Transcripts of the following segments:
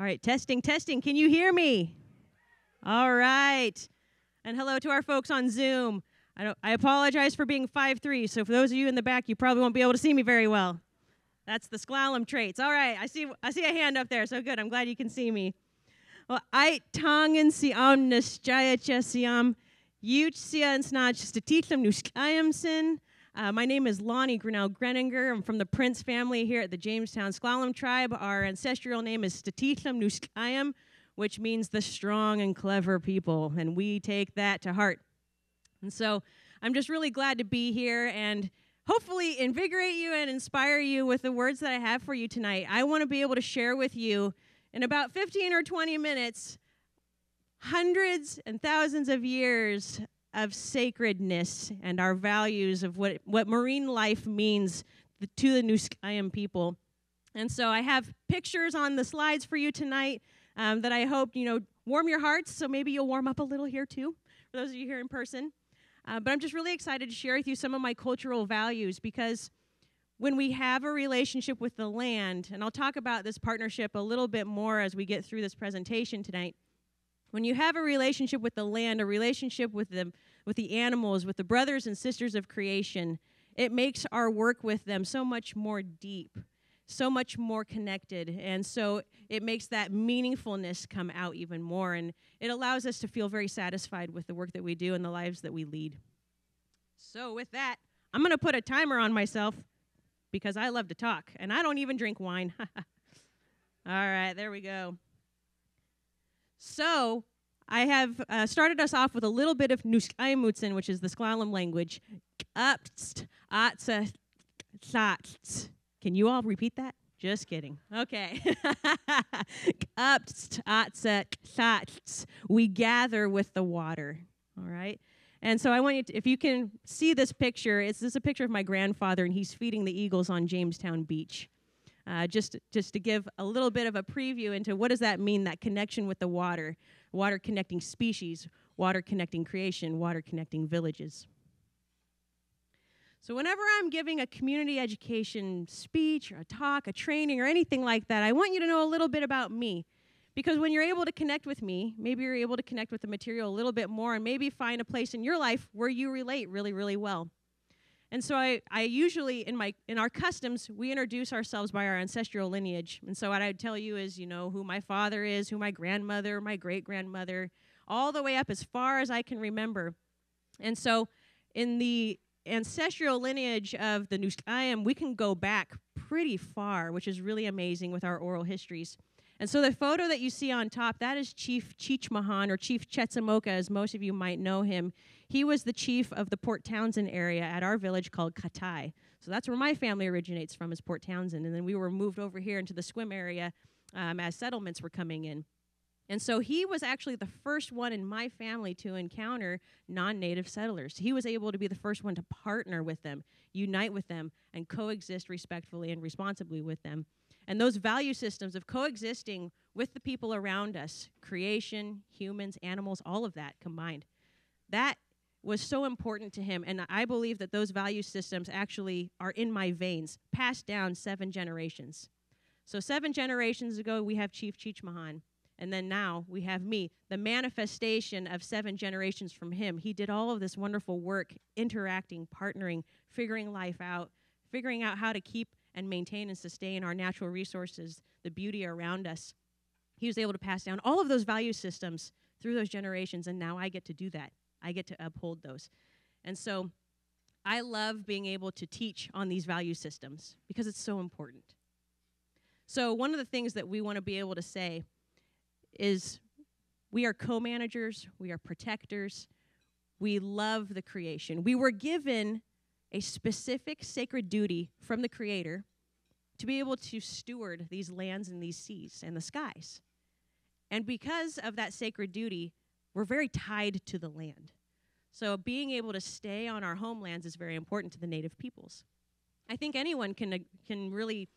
All right, testing, testing. Can you hear me? All right. And hello to our folks on Zoom. I, don't, I apologize for being 5'3, so for those of you in the back, you probably won't be able to see me very well. That's the S'Klallam traits. All right, I see, I see a hand up there, so good. I'm glad you can see me. Well, I tangen siam nisjaya siam yuchsia snaj statichlam nuskayamsin. Uh, my name is Loni Grinnell Greninger. I'm from the Prince family here at the Jamestown S'Klallam tribe. Our ancestral name is Statithlam Nuskayam, which means the strong and clever people, and we take that to heart. And so I'm just really glad to be here and hopefully invigorate you and inspire you with the words that I have for you tonight. I want to be able to share with you in about 15 or 20 minutes hundreds and thousands of years of sacredness and our values of what, what marine life means to the Nuskayam people. And so I have pictures on the slides for you tonight um, that I hope, you know, warm your hearts. So maybe you'll warm up a little here too, for those of you here in person. Uh, but I'm just really excited to share with you some of my cultural values because when we have a relationship with the land, and I'll talk about this partnership a little bit more as we get through this presentation tonight when you have a relationship with the land, a relationship with the, with the animals, with the brothers and sisters of creation, it makes our work with them so much more deep, so much more connected. And so it makes that meaningfulness come out even more. And it allows us to feel very satisfied with the work that we do and the lives that we lead. So, with that, I'm going to put a timer on myself because I love to talk and I don't even drink wine. All right, there we go. So I have uh, started us off with a little bit of Nuskayamutsen, which is the S'Klallam language. Can you all repeat that? Just kidding. Okay. we gather with the water. All right. And so I want you to, if you can see this picture, it's this is a picture of my grandfather, and he's feeding the eagles on Jamestown Beach uh, just, just to give a little bit of a preview into what does that mean, that connection with the water, water connecting species, water connecting creation, water connecting villages. So, whenever I'm giving a community education speech or a talk, a training, or anything like that, I want you to know a little bit about me. Because when you're able to connect with me, maybe you're able to connect with the material a little bit more and maybe find a place in your life where you relate really, really well. And so I, I usually in my in our customs we introduce ourselves by our ancestral lineage. And so what I'd tell you is, you know, who my father is, who my grandmother, my great grandmother, all the way up as far as I can remember. And so in the ancestral lineage of the Nuskayam, we can go back pretty far, which is really amazing with our oral histories. And so the photo that you see on top, that is Chief Cheechmahan or Chief Chetzamoka, as most of you might know him. He was the chief of the Port Townsend area at our village called Katai. So that's where my family originates from, is Port Townsend. And then we were moved over here into the Sequim area um, as settlements were coming in. And so he was actually the first one in my family to encounter non native settlers. He was able to be the first one to partner with them, unite with them, and coexist respectfully and responsibly with them. And those value systems of coexisting with the people around us, creation, humans, animals, all of that combined, that was so important to him. And I believe that those value systems actually are in my veins, passed down seven generations. So, seven generations ago, we have Chief Cheechmahan. And then now we have me, the manifestation of seven generations from him. He did all of this wonderful work, interacting, partnering, figuring life out, figuring out how to keep and maintain and sustain our natural resources, the beauty around us. He was able to pass down all of those value systems through those generations, and now I get to do that. I get to uphold those. And so I love being able to teach on these value systems because it's so important. So, one of the things that we want to be able to say is we are co managers, we are protectors, we love the creation. We were given a specific sacred duty from the Creator to be able to steward these lands and these seas and the skies. And because of that sacred duty, we're very tied to the land. So being able to stay on our homelands is very important to the native peoples. I think anyone can, can really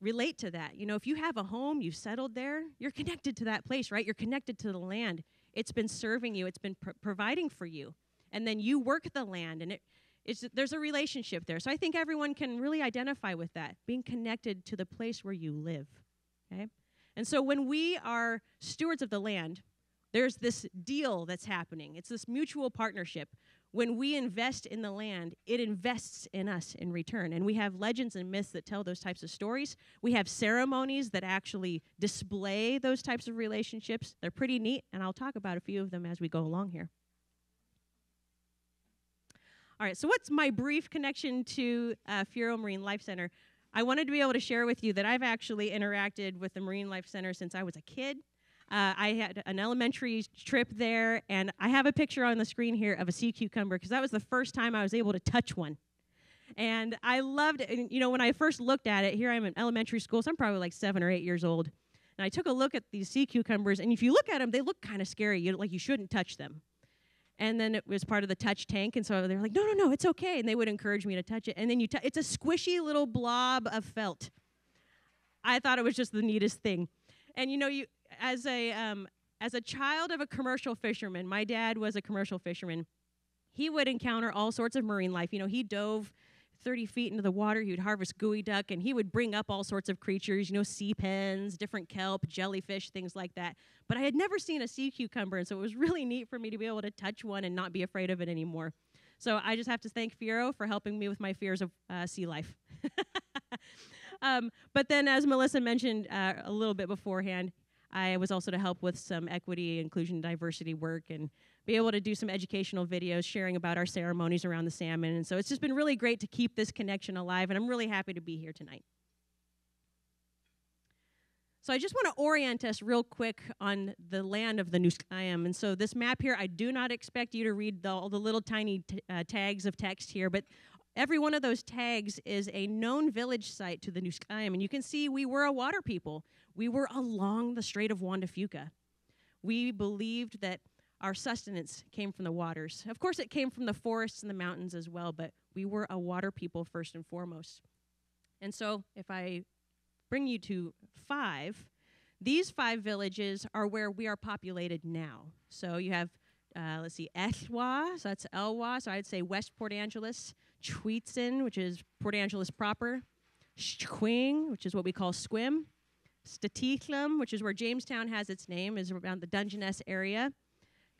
relate to that. You know, if you have a home, you've settled there, you're connected to that place, right? You're connected to the land. It's been serving you, it's been pr- providing for you. And then you work the land, and it, it's, there's a relationship there. So I think everyone can really identify with that, being connected to the place where you live. Okay? And so when we are stewards of the land, there's this deal that's happening. It's this mutual partnership. When we invest in the land, it invests in us in return. And we have legends and myths that tell those types of stories. We have ceremonies that actually display those types of relationships. They're pretty neat, and I'll talk about a few of them as we go along here. All right, so what's my brief connection to uh, Feiro Marine Life Center? I wanted to be able to share with you that I've actually interacted with the Marine Life Center since I was a kid. Uh, I had an elementary trip there, and I have a picture on the screen here of a sea cucumber because that was the first time I was able to touch one. And I loved it. And, you know, when I first looked at it, here I'm in elementary school, so I'm probably like seven or eight years old. And I took a look at these sea cucumbers, and if you look at them, they look kind of scary. You, like you shouldn't touch them. And then it was part of the touch tank, and so they were like, "No, no, no, it's okay." And they would encourage me to touch it. And then you, t- it's a squishy little blob of felt. I thought it was just the neatest thing. And you know, you as a um, as a child of a commercial fisherman, my dad was a commercial fisherman. He would encounter all sorts of marine life. You know, he dove 30 feet into the water. He would harvest geoduck, duck, and he would bring up all sorts of creatures, you know, sea pens, different kelp, jellyfish, things like that. But I had never seen a sea cucumber, and so it was really neat for me to be able to touch one and not be afraid of it anymore. So I just have to thank Feiro for helping me with my fears of uh, sea life. um, but then, as Melissa mentioned uh, a little bit beforehand, I was also to help with some equity, inclusion, diversity work and be able to do some educational videos sharing about our ceremonies around the salmon. And so it's just been really great to keep this connection alive, and I'm really happy to be here tonight. So I just want to orient us real quick on the land of the Nuskayam. And so this map here, I do not expect you to read the, all the little tiny uh, tags of text here, but every one of those tags is a known village site to the Nuskayam. And you can see we were a water people. We were along the Strait of Juan de Fuca. We believed that our sustenance came from the waters. Of course, it came from the forests and the mountains as well, but we were a water people first and foremost. And so, if I bring you to five, these five villages are where we are populated now. So, you have, uh, let's see, Ethwa, so that's Elwha, so I'd say West Port Angeles, Tweetson, which is Port Angeles proper, Shquing, which is what we call Sequim, Statithlam, which is where Jamestown has its name, is around the Dungeness area.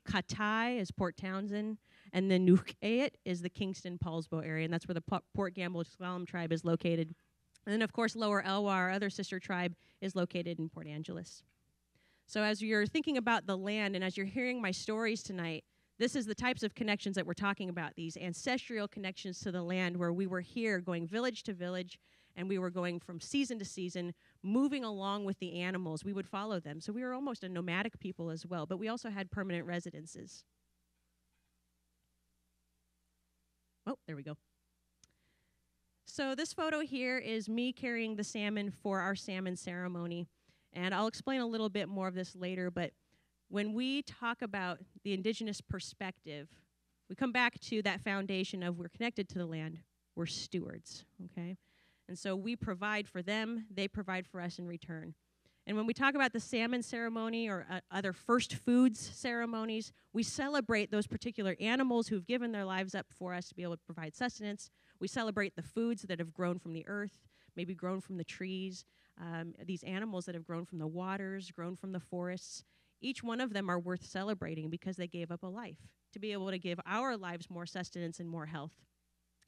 Katai is Port Townsend, and then Nukhayet is the Kingston Poulsbo area, and that's where the Port Gamble S'Klallam tribe is located. And then, of course, Lower Elwha, our other sister tribe, is located in Port Angeles. So, as you're thinking about the land and as you're hearing my stories tonight, this is the types of connections that we're talking about these ancestral connections to the land where we were here going village to village and we were going from season to season, moving along with the animals. We would follow them. So we were almost a nomadic people as well, but we also had permanent residences. Oh, there we go. So this photo here is me carrying the salmon for our salmon ceremony. And I'll explain a little bit more of this later, but when we talk about the indigenous perspective, we come back to that foundation of we're connected to the land, we're stewards, okay? And so we provide for them, they provide for us in return. And when we talk about the salmon ceremony or uh, other first foods ceremonies, we celebrate those particular animals who've given their lives up for us to be able to provide sustenance. We celebrate the foods that have grown from the earth, maybe grown from the trees, um, these animals that have grown from the waters, grown from the forests. Each one of them are worth celebrating because they gave up a life to be able to give our lives more sustenance and more health.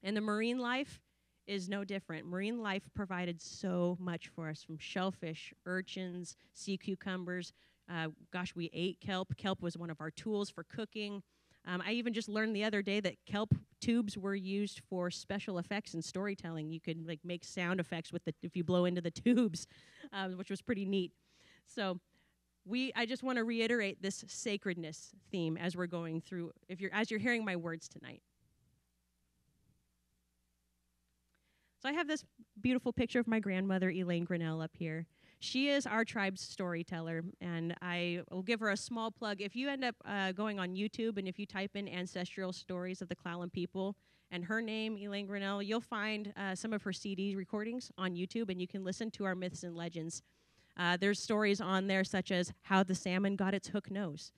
And the marine life, is no different. Marine life provided so much for us from shellfish, urchins, sea cucumbers. Uh, gosh, we ate kelp. Kelp was one of our tools for cooking. Um, I even just learned the other day that kelp tubes were used for special effects and storytelling. You could like make sound effects with the if you blow into the tubes, uh, which was pretty neat. So, we I just want to reiterate this sacredness theme as we're going through. If you're as you're hearing my words tonight. So I have this beautiful picture of my grandmother, Elaine Grinnell, up here. She is our tribe's storyteller, and I will give her a small plug. If you end up uh, going on YouTube and if you type in ancestral stories of the Clallam people and her name, Elaine Grinnell, you'll find uh, some of her CD recordings on YouTube, and you can listen to our myths and legends. Uh, there's stories on there such as how the salmon got its hook nose.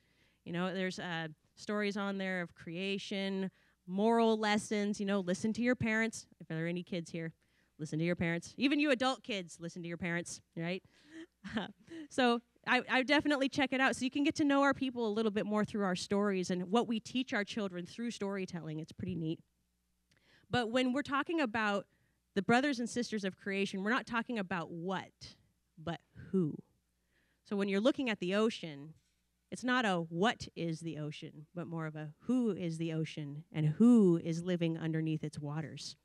You know, there's uh, stories on there of creation, moral lessons. You know, listen to your parents. If there are any kids here, listen to your parents. Even you adult kids, listen to your parents, right? so I, I definitely check it out so you can get to know our people a little bit more through our stories and what we teach our children through storytelling. It's pretty neat. But when we're talking about the brothers and sisters of creation, we're not talking about what, but who. So when you're looking at the ocean, it's not a what is the ocean, but more of a who is the ocean and who is living underneath its waters.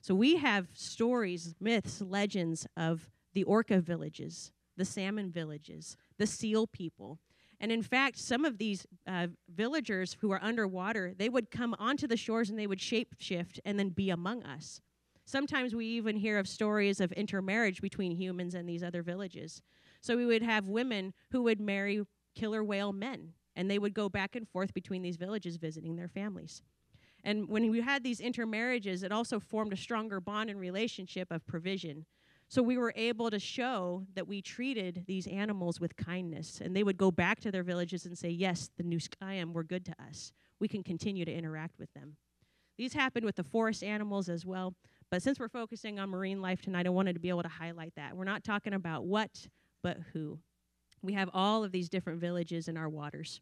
So we have stories, myths, legends of the orca villages, the salmon villages, the seal people. And in fact, some of these uh, villagers who are underwater, they would come onto the shores and they would shapeshift and then be among us. Sometimes we even hear of stories of intermarriage between humans and these other villages. So we would have women who would marry killer whale men, and they would go back and forth between these villages visiting their families. And when we had these intermarriages, it also formed a stronger bond and relationship of provision. So we were able to show that we treated these animals with kindness, and they would go back to their villages and say, Yes, the Nuskayim were good to us. We can continue to interact with them. These happened with the forest animals as well, but since we're focusing on marine life tonight, I wanted to be able to highlight that. We're not talking about what, but who. We have all of these different villages in our waters.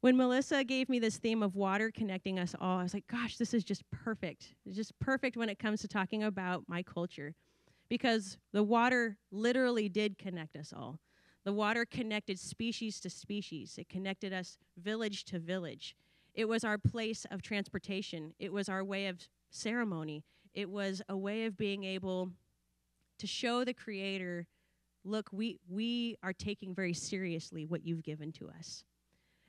When Melissa gave me this theme of water connecting us all, I was like, gosh, this is just perfect. It's just perfect when it comes to talking about my culture. Because the water literally did connect us all. The water connected species to species, it connected us village to village. It was our place of transportation, it was our way of ceremony, it was a way of being able to show the Creator, look, we, we are taking very seriously what you've given to us.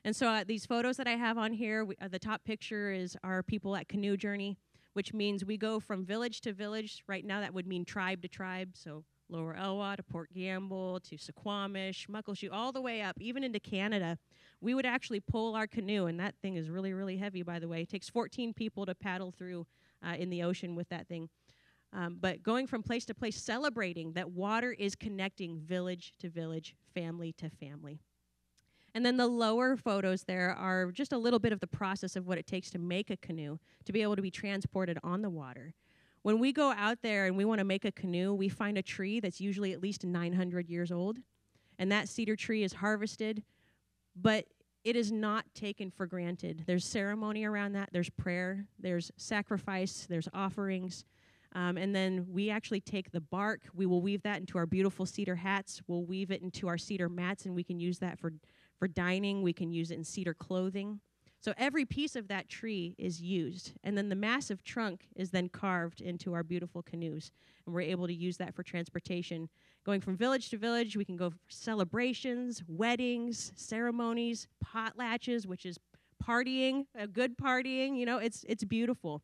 And so uh, these photos that I have on here, we, uh, the top picture is our people at Canoe Journey, which means we go from village to village. Right now, that would mean tribe to tribe. So Lower Elwha to Port Gamble to Suquamish, Muckleshoot, all the way up, even into Canada. We would actually pull our canoe, and that thing is really, really heavy, by the way. It takes 14 people to paddle through uh, in the ocean with that thing. Um, but going from place to place, celebrating that water is connecting village to village, family to family. And then the lower photos there are just a little bit of the process of what it takes to make a canoe to be able to be transported on the water. When we go out there and we want to make a canoe, we find a tree that's usually at least 900 years old. And that cedar tree is harvested, but it is not taken for granted. There's ceremony around that, there's prayer, there's sacrifice, there's offerings. Um, and then we actually take the bark, we will weave that into our beautiful cedar hats, we'll weave it into our cedar mats, and we can use that for for dining, we can use it in cedar clothing. So every piece of that tree is used. And then the massive trunk is then carved into our beautiful canoes. And we're able to use that for transportation. Going from village to village, we can go for celebrations, weddings, ceremonies, potlatches, which is partying, a good partying. You know, it's, it's beautiful.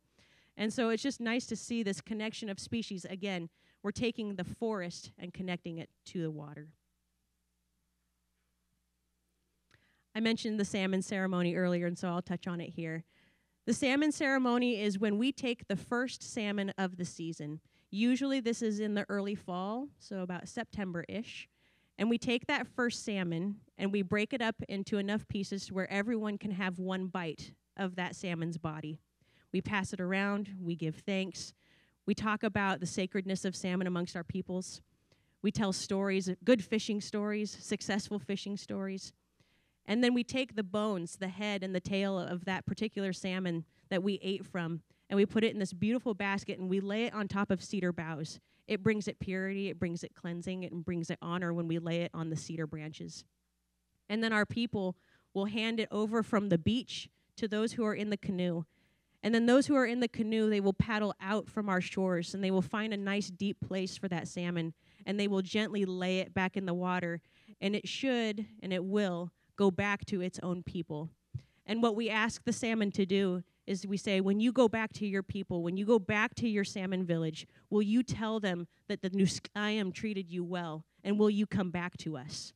And so it's just nice to see this connection of species. Again, we're taking the forest and connecting it to the water. I mentioned the salmon ceremony earlier, and so I'll touch on it here. The salmon ceremony is when we take the first salmon of the season. Usually, this is in the early fall, so about September ish. And we take that first salmon and we break it up into enough pieces where everyone can have one bite of that salmon's body. We pass it around, we give thanks, we talk about the sacredness of salmon amongst our peoples. We tell stories, good fishing stories, successful fishing stories. And then we take the bones, the head and the tail of that particular salmon that we ate from, and we put it in this beautiful basket and we lay it on top of cedar boughs. It brings it purity, it brings it cleansing, it brings it honor when we lay it on the cedar branches. And then our people will hand it over from the beach to those who are in the canoe. And then those who are in the canoe, they will paddle out from our shores and they will find a nice deep place for that salmon and they will gently lay it back in the water. And it should and it will go back to its own people. And what we ask the salmon to do is we say, when you go back to your people, when you go back to your salmon village, will you tell them that the Nuskayim treated you well? And will you come back to us?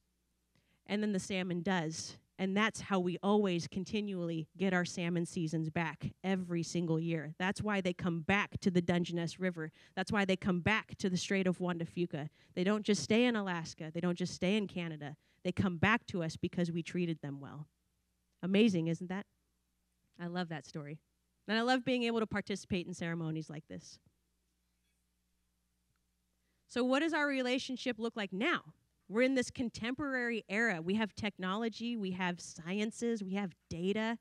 And then the salmon does. And that's how we always continually get our salmon seasons back every single year. That's why they come back to the Dungeness River. That's why they come back to the Strait of Juan de Fuca. They don't just stay in Alaska, they don't just stay in Canada. They come back to us because we treated them well. Amazing, isn't that? I love that story. And I love being able to participate in ceremonies like this. So, what does our relationship look like now? We're in this contemporary era. We have technology, we have sciences, we have data.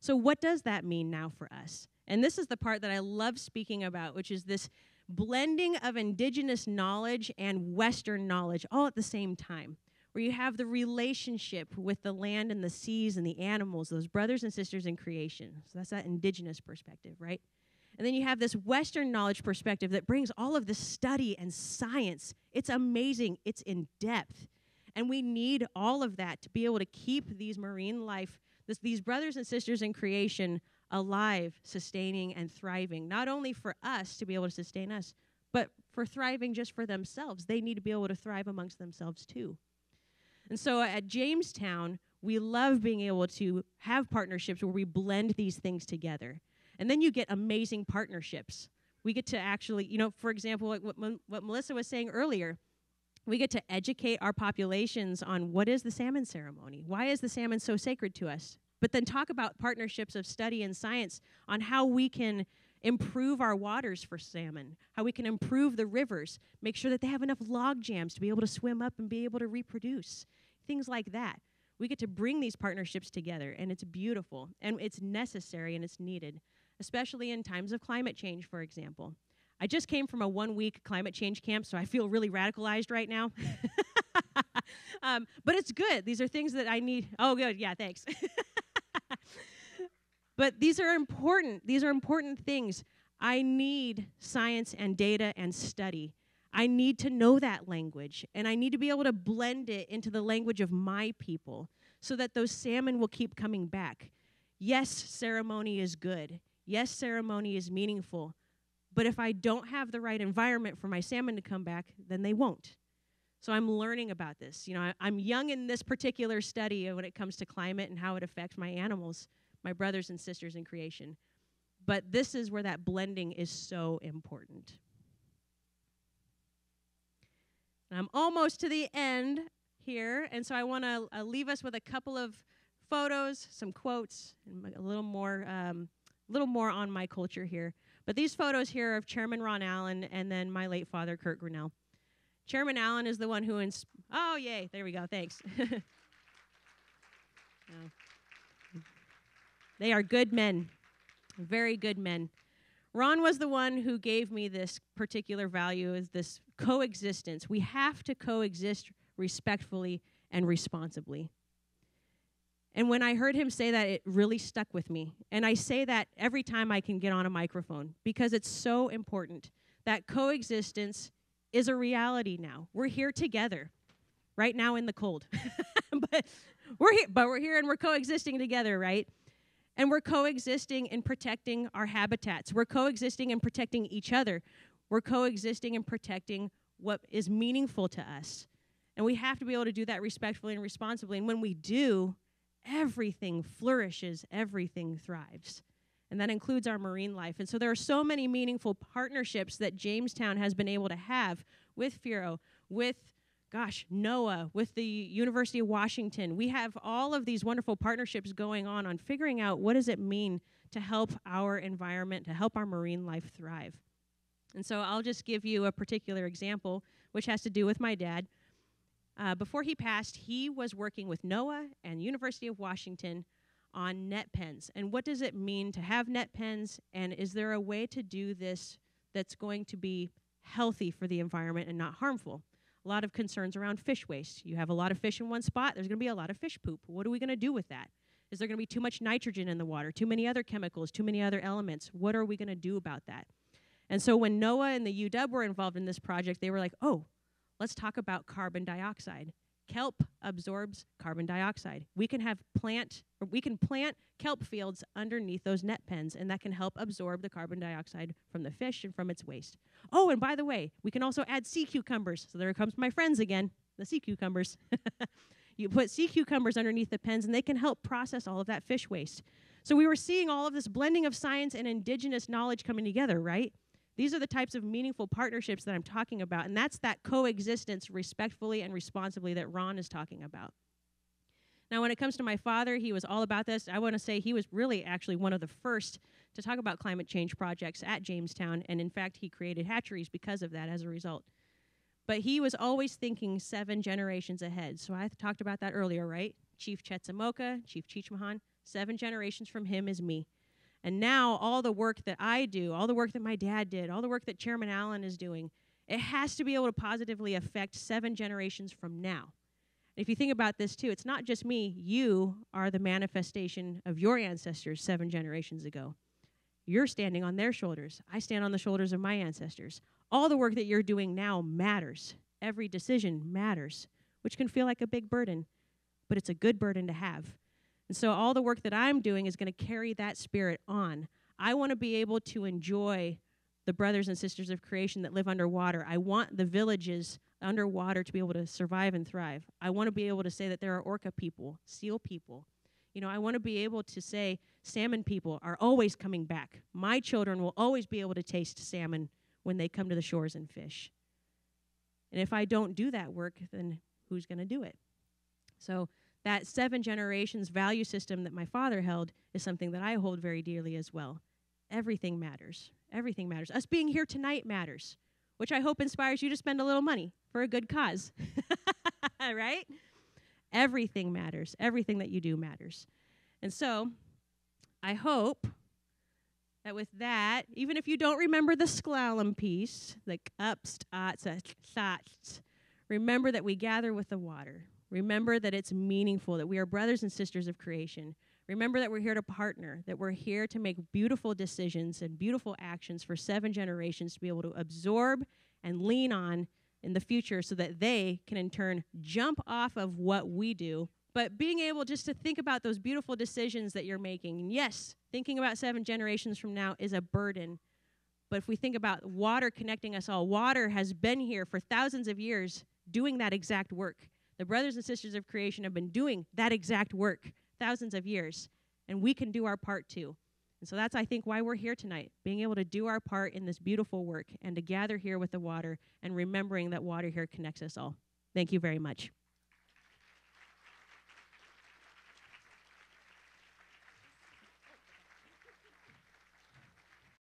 So, what does that mean now for us? And this is the part that I love speaking about, which is this blending of indigenous knowledge and Western knowledge all at the same time, where you have the relationship with the land and the seas and the animals, those brothers and sisters in creation. So, that's that indigenous perspective, right? And then you have this Western knowledge perspective that brings all of this study and science. It's amazing, it's in depth. And we need all of that to be able to keep these marine life, this, these brothers and sisters in creation, alive, sustaining, and thriving. Not only for us to be able to sustain us, but for thriving just for themselves. They need to be able to thrive amongst themselves too. And so at Jamestown, we love being able to have partnerships where we blend these things together. And then you get amazing partnerships. We get to actually, you know, for example, like what, what Melissa was saying earlier, we get to educate our populations on what is the salmon ceremony? Why is the salmon so sacred to us? But then talk about partnerships of study and science on how we can improve our waters for salmon, how we can improve the rivers, make sure that they have enough log jams to be able to swim up and be able to reproduce, things like that. We get to bring these partnerships together, and it's beautiful, and it's necessary, and it's needed especially in times of climate change, for example. I just came from a one week climate change camp, so I feel really radicalized right now. um, but it's good. These are things that I need. Oh, good. Yeah, thanks. but these are important. These are important things. I need science and data and study. I need to know that language, and I need to be able to blend it into the language of my people so that those salmon will keep coming back. Yes, ceremony is good. Yes, ceremony is meaningful, but if I don't have the right environment for my salmon to come back, then they won't. So I'm learning about this. You know, I, am young in this particular study when it comes to climate and how it affects my animals, my brothers and sisters in creation. But this is where that blending is so important. And I'm almost to the end here, and so I want to uh, leave us with a couple of photos, some quotes, and a little more. Um, little more on my culture here. But these photos here of Chairman Ron Allen and then my late father, Kurt Grinnell. Chairman Allen is the one who, ins- oh, yay, there we go, thanks. oh. They are good men, very good men. Ron was the one who gave me this particular value is this coexistence. We have to coexist respectfully and responsibly. And when I heard him say that, it really stuck with me. And I say that every time I can get on a microphone because it's so important. That coexistence is a reality now. We're here together right now in the cold. but we're here but we're here and we're coexisting together, right? And we're coexisting in protecting our habitats. We're coexisting in protecting each other. We're coexisting and protecting what is meaningful to us. And we have to be able to do that respectfully and responsibly. And when we do, everything flourishes, everything thrives. And that includes our marine life. And so there are so many meaningful partnerships that Jamestown has been able to have with Feiro, with, gosh, NOAA, with the University of Washington. We have all of these wonderful partnerships going on on figuring out what does it mean to help our environment, to help our marine life thrive. And so I'll just give you a particular example, which has to do with my dad. Uh, before he passed, he was working with NOAA and University of Washington on net pens. And what does it mean to have net pens? And is there a way to do this that's going to be healthy for the environment and not harmful? A lot of concerns around fish waste. You have a lot of fish in one spot, there's going to be a lot of fish poop. What are we going to do with that? Is there going to be too much nitrogen in the water, too many other chemicals, too many other elements? What are we going to do about that? And so when NOAA and the UW were involved in this project, they were like, oh, let's talk about carbon dioxide. Kelp absorbs carbon dioxide. We can have plant or we can plant kelp fields underneath those net pens and that can help absorb the carbon dioxide from the fish and from its waste. Oh, and by the way, we can also add sea cucumbers. So there comes my friends again, the sea cucumbers. you put sea cucumbers underneath the pens and they can help process all of that fish waste. So we were seeing all of this blending of science and indigenous knowledge coming together, right? These are the types of meaningful partnerships that I'm talking about, and that's that coexistence respectfully and responsibly that Ron is talking about. Now, when it comes to my father, he was all about this. I want to say he was really actually one of the first to talk about climate change projects at Jamestown, and in fact, he created hatcheries because of that as a result. but he was always thinking seven generations ahead. So I talked about that earlier, right? Chief Chetzamoka, Chief Chichmahan, seven generations from him is me. And now all the work that I do, all the work that my dad did, all the work that Chairman Allen is doing, it has to be able to positively affect seven generations from now. And if you think about this too, it's not just me, you are the manifestation of your ancestors seven generations ago. You're standing on their shoulders. I stand on the shoulders of my ancestors. All the work that you're doing now matters. Every decision matters, which can feel like a big burden, but it's a good burden to have. And so all the work that I'm doing is going to carry that spirit on. I want to be able to enjoy the brothers and sisters of creation that live underwater. I want the villages underwater to be able to survive and thrive. I want to be able to say that there are orca people, seal people. You know, I want to be able to say salmon people are always coming back. My children will always be able to taste salmon when they come to the shores and fish. And if I don't do that work, then who's going to do it? So, that seven generations value system that my father held is something that I hold very dearly as well. Everything matters. Everything matters. Us being here tonight matters, which I hope inspires you to spend a little money for a good cause. right? Everything matters. Everything that you do matters. And so, I hope that with that, even if you don't remember the S'Klallam piece, like ups, tots, uh, remember that we gather with the water. Remember that it's meaningful, that we are brothers and sisters of creation. Remember that we're here to partner, that we're here to make beautiful decisions and beautiful actions for seven generations to be able to absorb and lean on in the future so that they can in turn jump off of what we do. But being able just to think about those beautiful decisions that you're making. And yes, thinking about seven generations from now is a burden. But if we think about water connecting us all, water has been here for thousands of years doing that exact work. The brothers and sisters of creation have been doing that exact work thousands of years, and we can do our part too. And so that's, I think, why we're here tonight, being able to do our part in this beautiful work and to gather here with the water and remembering that water here connects us all. Thank you very much.